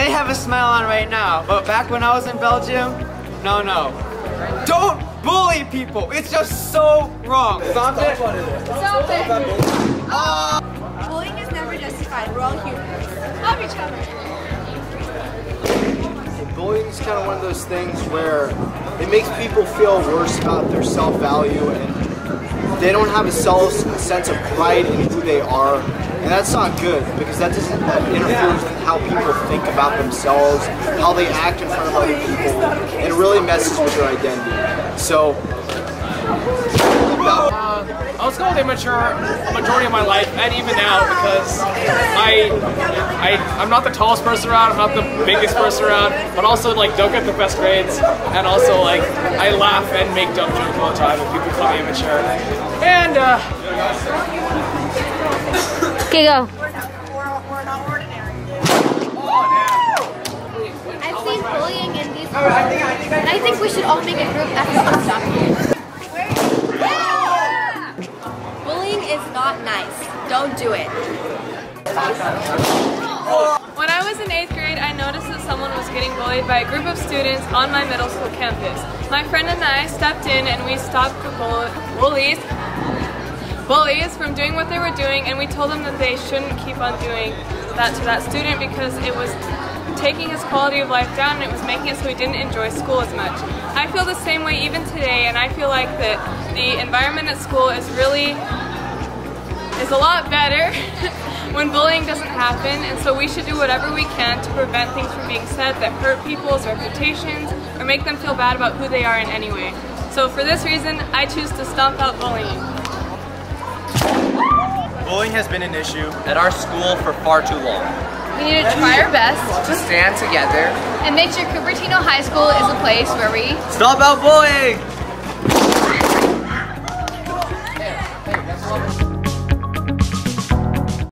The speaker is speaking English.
have a smile on right now, but back when I was in Belgium, no, no. Don't bully people. It's just so wrong. Stop it. Stop it! Ah. Bullying is never justified. We're all humans. Love each other. Bullying is kind of one of those things where it makes people feel worse about their self-value and they don't have a self sense of pride in who they are. And that's not good because that doesn't that interferes with how people think about themselves, how they act in front of other people, and it really messes with their identity. So I was called immature a majority of my life, and even now, because I, I, I'm not the tallest person around, I'm not the biggest person around, but also like don't get the best grades, and also like I laugh and make dumb jokes all the time when people call me immature. And uh, Okay, go. I've seen bullying in these and I think we should all make a group effort to stop it. Bullying is not nice. Don't do it. When I was in 8th grade, I noticed that someone was getting bullied by a group of students on my middle school campus. My friend and I stepped in and we stopped the bull- bullies bullies from doing what they were doing and we told them that they shouldn't keep on doing that to that student because it was taking his quality of life down and it was making it so he didn't enjoy school as much. I feel the same way even today and I feel like that the environment at school is really is a lot better when bullying doesn't happen and so we should do whatever we can to prevent things from being said that hurt people's reputations or make them feel bad about who they are in any way. So for this reason, I choose to stomp out bullying. Bullying has been an issue at our school for far too long. We need to try our best To stand together, and make sure Cupertino High School is a place where we stop out bullying!